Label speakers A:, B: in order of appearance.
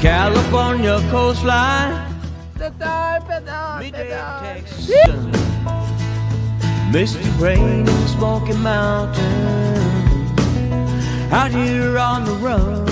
A: California coastline.
B: the dark
A: and
B: the
A: Texas. Misty rain in Smoky Mountains. Out here on the run.